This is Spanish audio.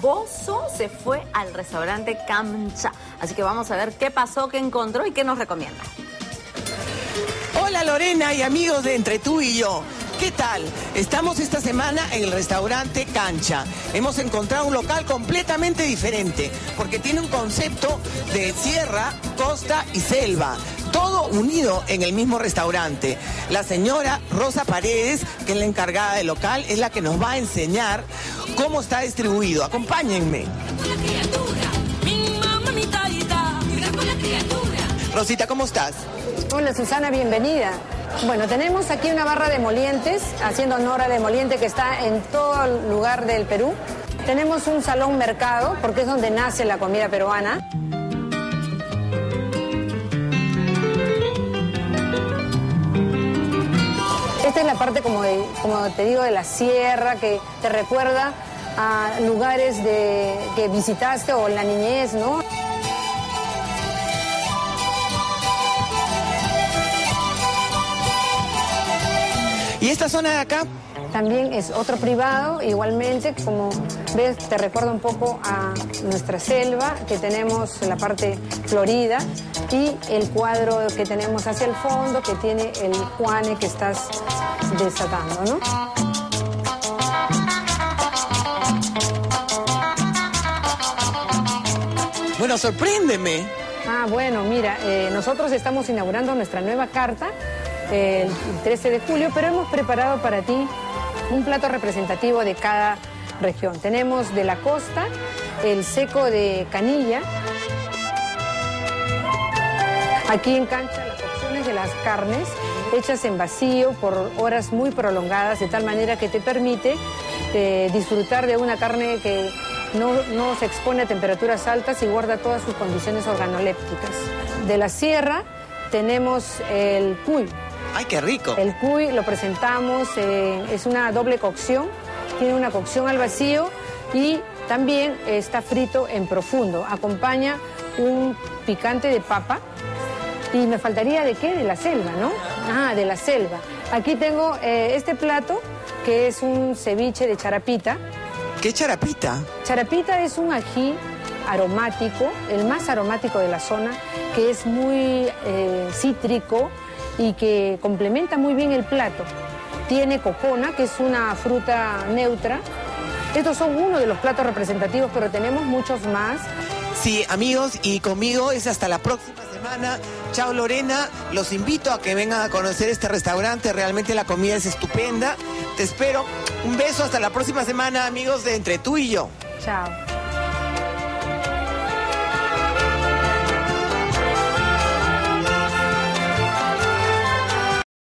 Bozo se fue al restaurante Camcha. Así que vamos a ver qué pasó, qué encontró y qué nos recomienda. Hola Lorena y amigos de Entre tú y yo. ¿Qué tal? Estamos esta semana en el restaurante Cancha. Hemos encontrado un local completamente diferente porque tiene un concepto de sierra, costa y selva. Todo unido en el mismo restaurante. La señora Rosa Paredes, que es la encargada del local, es la que nos va a enseñar cómo está distribuido. Acompáñenme. Rosita, ¿cómo estás? Hola Susana, bienvenida. Bueno, tenemos aquí una barra de molientes, haciendo honor al emoliente que está en todo lugar del Perú. Tenemos un salón mercado, porque es donde nace la comida peruana. Esta es la parte, como, como te digo, de la sierra, que te recuerda a lugares de, que visitaste o la niñez, ¿no? ¿Y esta zona de acá? También es otro privado, igualmente, como ves, te recuerda un poco a nuestra selva, que tenemos la parte florida, y el cuadro que tenemos hacia el fondo, que tiene el Juane que estás desatando, ¿no? Bueno, sorpréndeme. Ah, bueno, mira, eh, nosotros estamos inaugurando nuestra nueva carta el 13 de julio, pero hemos preparado para ti un plato representativo de cada región. Tenemos de la costa el seco de canilla. Aquí en cancha las opciones de las carnes hechas en vacío por horas muy prolongadas, de tal manera que te permite eh, disfrutar de una carne que no, no se expone a temperaturas altas y guarda todas sus condiciones organolépticas. De la sierra tenemos el cuy, ¡Ay, qué rico! el cuy lo presentamos, eh, es una doble cocción, tiene una cocción al vacío y también está frito en profundo. Acompaña un picante de papa y me faltaría de qué, de la selva, ¿no? Ah, de la selva. Aquí tengo eh, este plato que es un ceviche de charapita. ¿Qué charapita? Charapita es un ají aromático, el más aromático de la zona, que es muy eh, cítrico y que complementa muy bien el plato. Tiene cocona, que es una fruta neutra. Estos son uno de los platos representativos, pero tenemos muchos más. Sí, amigos, y conmigo es hasta la próxima semana. Chao Lorena, los invito a que vengan a conocer este restaurante, realmente la comida es estupenda. Te espero. Un beso hasta la próxima semana, amigos de Entre tú y yo. Chao.